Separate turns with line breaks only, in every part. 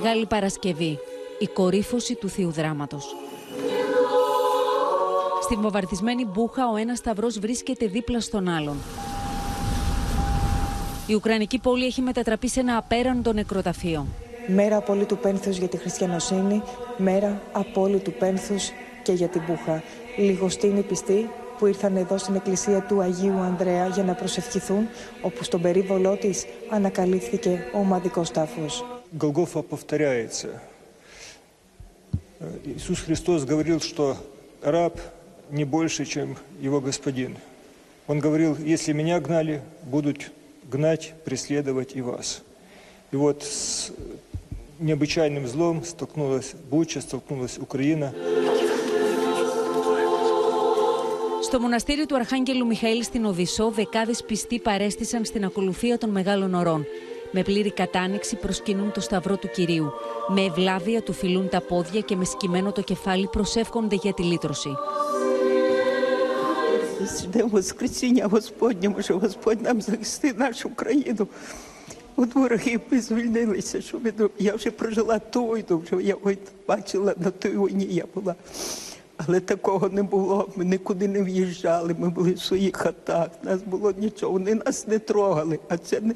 Μεγάλη Παρασκευή. Η κορύφωση του Θείου Δράματος. Στη βομβαρδισμένη Μπούχα ο ένας σταυρός βρίσκεται δίπλα στον άλλον. Η Ουκρανική πόλη έχει μετατραπεί σε ένα απέραντο νεκροταφείο.
Μέρα απόλυτου πένθους για τη χριστιανοσύνη, μέρα απόλυτου πένθους και για την Μπούχα. Λιγοστοί πιστοί που ήρθαν εδώ στην εκκλησία του Αγίου Ανδρέα για να προσευχηθούν, όπου στον περίβολό της ανακαλύφθηκε ο ομαδικός τάφος.
Голгофа повторяется. Иисус Христос говорил, что раб не больше, чем его господин. Он говорил, если меня гнали, будут гнать, преследовать и вас. И вот с необычайным злом столкнулась Буча, столкнулась Украина.
Στο μοναστήρι του Αρχάγγελου Μιχαήλ στην Οδυσσό, δεκάδες πιστοί παρέστησαν στην ακολουθία των μεγάλων ωρών. Με πλήρη κατάνοιξη προσκυνούν το σταυρό του Κυρίου. Με ευλάβεια του φιλούν τα πόδια και με σκυμμένο το κεφάλι προσεύχονται για τη λύτρωση.
Ждемо Воскресіння Господнє, може Господь нам захисти нашу країну. От вороги б звільнилися, що ми до- я вже прожила ту війну, вже я ой, бачила на той війні я була. Але такого не було. Ми нікуди не в'їжджали, ми були в своїх хатах, у нас було нічого, вони нас не трогали. А це не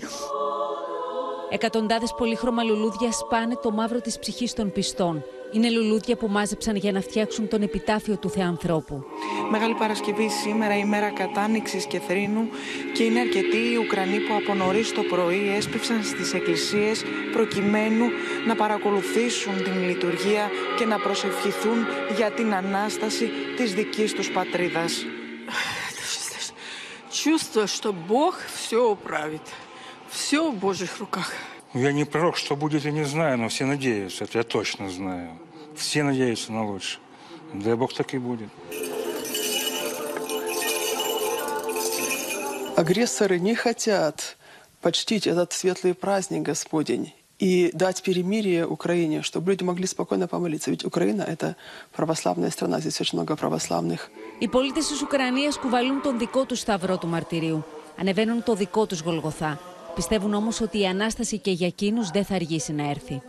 Εκατοντάδε πολύχρωμα λουλούδια σπάνε το μαύρο τη ψυχή των πιστών. Είναι λουλούδια που μάζεψαν για να φτιάξουν τον επιτάφιο του Θεανθρώπου.
Μεγάλη Παρασκευή σήμερα, ημέρα κατάνοιξης και θρήνου και είναι αρκετοί οι Ουκρανοί που από νωρίς το πρωί έσπευσαν στις εκκλησίες προκειμένου να παρακολουθήσουν την λειτουργία και να προσευχηθούν για την Ανάσταση της δικής τους πατρίδας.
Чувство, что Бог все управит. Все в Божьих руках.
Я не пророк, что будет, я не знаю, но все надеются, это я точно знаю. Все надеются на лучшее. Дай Бог так и будет.
Агрессоры не хотят почтить этот светлый праздник Господень и дать перемирие Украине, чтобы люди могли спокойно помолиться. Ведь Украина – это православная страна, здесь очень много православных.
Οι πολίτε τη Ουκρανία κουβαλούν τον δικό του σταυρό του μαρτυρίου. Ανεβαίνουν το δικό του Γολγοθά. Πιστεύουν όμως ότι η ανάσταση και για εκείνους δεν θα αργήσει να έρθει.